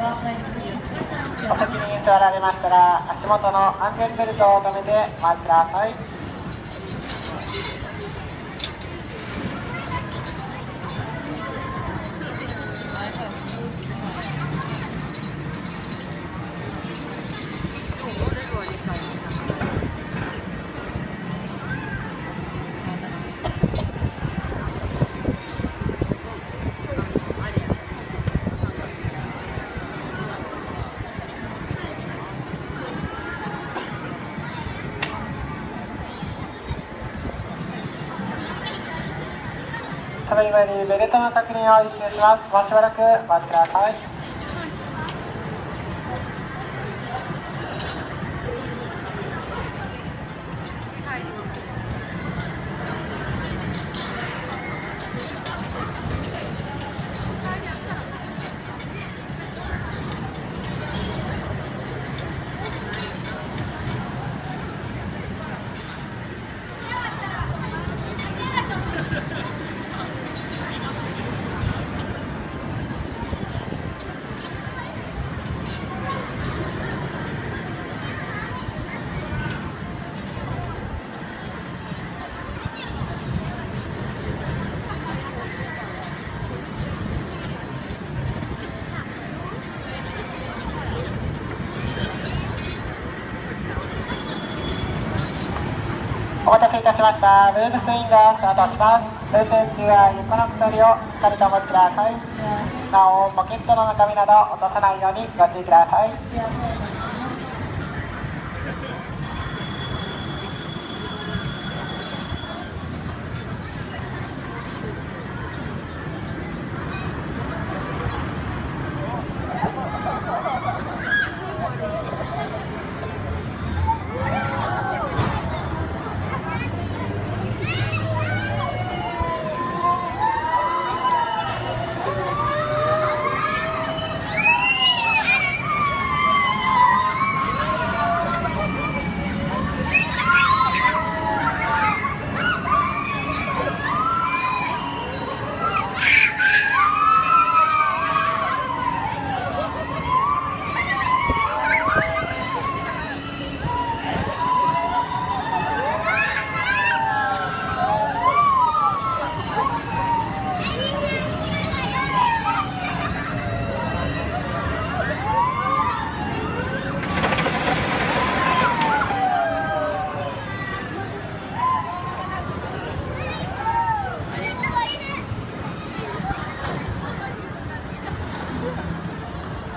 お先に座られましたら足元の安全ベルトを留めてお待ちください。ただいまよりベルトの確認を一周します。もうしばらくお待ちください。お待たせいたしました。ウェーブスインがスタートします。運転中は横の鎖をしっかりとお持ちください。なおポケットの中身など落とさないようにご注意ください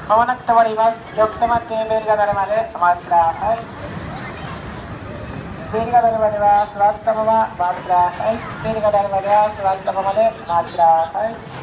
まもなく止まります。よく止まってベルが鳴るまでお待ちください。ベルが鳴るまでは座ったままお待ちください。ベルが鳴るまでは座ったままでお待ちください。